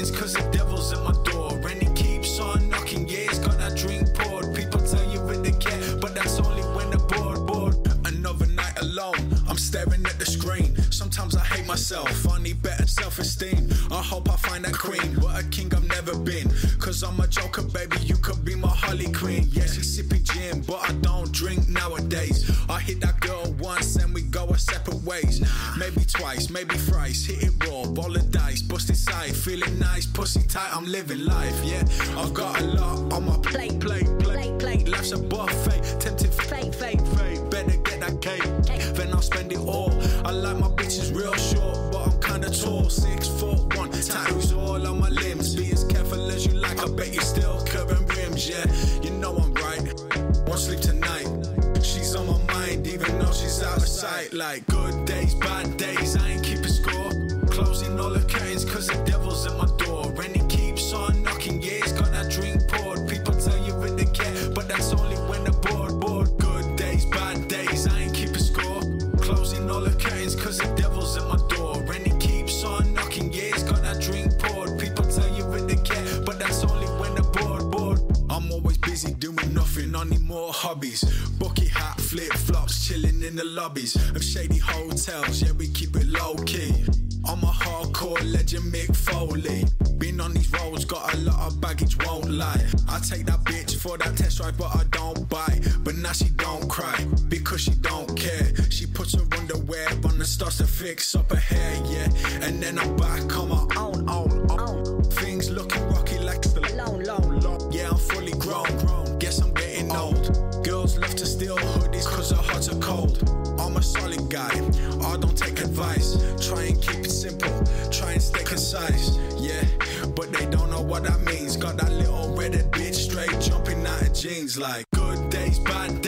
Curtains cause the devil's at my door. And he keeps on knocking, yeah, he's got that drink poured. People tell you that they care, but that's only when they're bored, bored. Another night alone, I'm staring at the screen. Sometimes I hate myself, I need better self esteem. I hope I find that queen, but a king I've never been. Cause I'm a joker, baby, you could be my Harley Queen. Yeah, she's sipping gin, but I don't drink nowadays. I hit that once and we go our separate ways. Maybe twice, maybe thrice, hit it raw, ball the dice, bust inside, feeling nice, pussy tight, I'm living life, yeah. I've got a lot on my plate, plate, plate, plate. Life's a buffet, tempted fate, fate, fate. Better get that cake, then I'll spend it all. I like my bitches real even though she's out of sight. Like good days, bad days, I ain't keeping score. Closing all the curtains, cause the devil's at my door. And he keeps on knocking, yeah, he's got that drink poured. People tell you that they care, but that's only when they're bored, bored. Good days, bad days, I ain't keeping score. Closing all the curtains, cause the devil's at my door. And he keeps on knocking, yeah, he's got that drink poured. People tell you that they care, but that's only when they're bored, bored. I'm always busy doing nothing, I need more hobbies. Bucket hat, flip flops, chilling in the lobbies of shady hotels. Yeah, we keep it low key. I'm a hardcore legend, Mick Foley. Been on these roads, got a lot of baggage, won't lie. I take that bitch for that test drive, but I don't buy. But now she don't cry because she don't care. She puts her underwear on and starts to fix up her hair, yeah. And then I'm back on my own, own, own. Things looking rocky like the long, long, long. Yeah, I'm fully grown, grown. Guess I'm getting old. Girls love to steal I don't take advice. Try and keep it simple, try and stay concise. Yeah, but they don't know what that means. Got that little redhead bitch straight jumping out of jeans. Like good days, bad